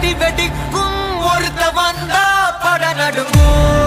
அடி வெடிக்கும் ஒருத்த வந்தா பட நடுங்கும்